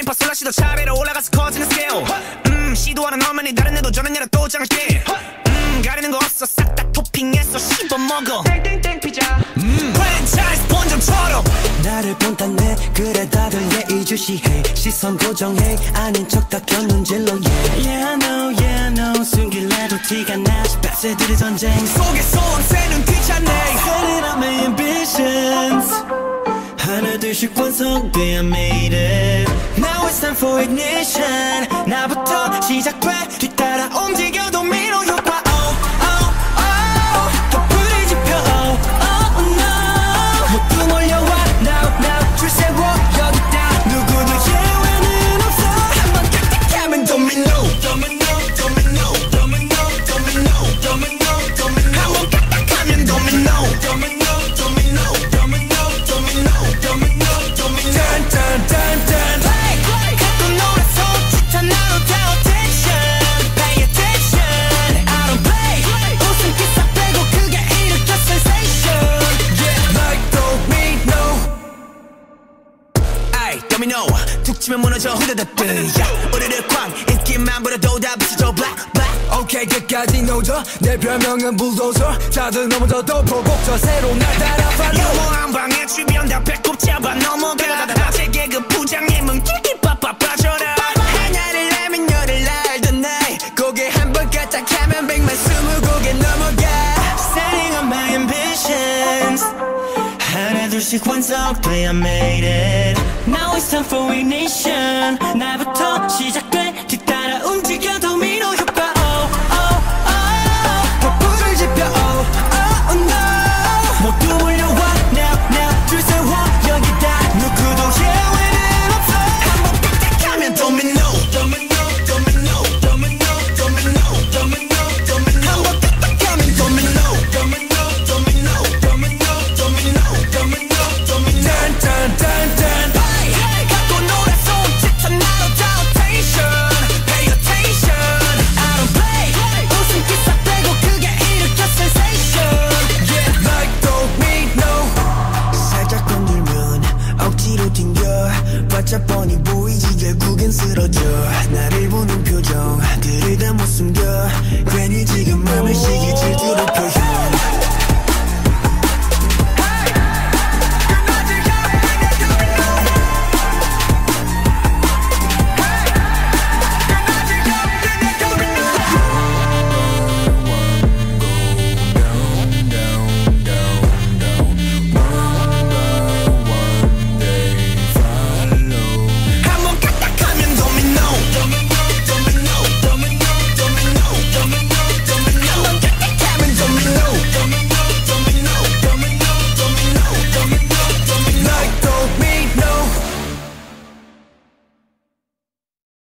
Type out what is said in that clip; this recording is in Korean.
레인파 슬러시도 차례로 올라가서 커지는 스케일 음 시도하는 너만이 다른 애도 저런 애라 또 장할게 음 가리는 거 없어. 싹 다 토핑해서 씹어먹어. 땡땡땡 피자 음 프랜차이즈 본점처럼. 나를 본다네 그래 다들 예의주시해. 시선 고정해. 아닌 척다 곁눈질로 yeah Yeah I know yeah I know. 숨길래도 티가 나지. 빡세들의 전쟁. 속에서 새는 귀찮네 Set it up my ambitions. 하나 둘씩 완성돼 I made it it's time for ignition. 나부터 시작돼. 뒤따라 움직여 도미노 효과. Oh oh oh. 더 불을 지펴. Oh oh no. 모두 몰려와. Now now 줄 세워 여기다. 누구도 예외는 없어. 한번 깍깍하면 도미노 도미노 도미노 도미노 도미노 도미노 도미노 한번 깍깍하면 도미노 도미노 도미노 아이 도미노 툭 치면 무너져. 후다닥 야 우리를 쾅 인기만 부려도 다 부서져. Black black. 오케이 끝까지 노져. 내 별명은 불도저 다들 넘어져 도 보복저. 새로 날 따라 팔로 영호한 방에 주변 다 배꼽 잡아 넘어가. 아재 개그 부장님은 끼끼 빠빠 빠져라. 하나를 내면 열을 날던 날. 고개 한 번 까딱하면 백만 스무 고개 넘어가. Setting up my ambitions 하나 둘씩 완성돼 I made it Now it's time for ignition 나부터 시작돼 억지로 튕겨. 바짝 뻔히 보이지 결국엔 쓰러져. 나를 보는 표정 들을 다 못 숨겨. 괜히 지금 맘을 시기 질투로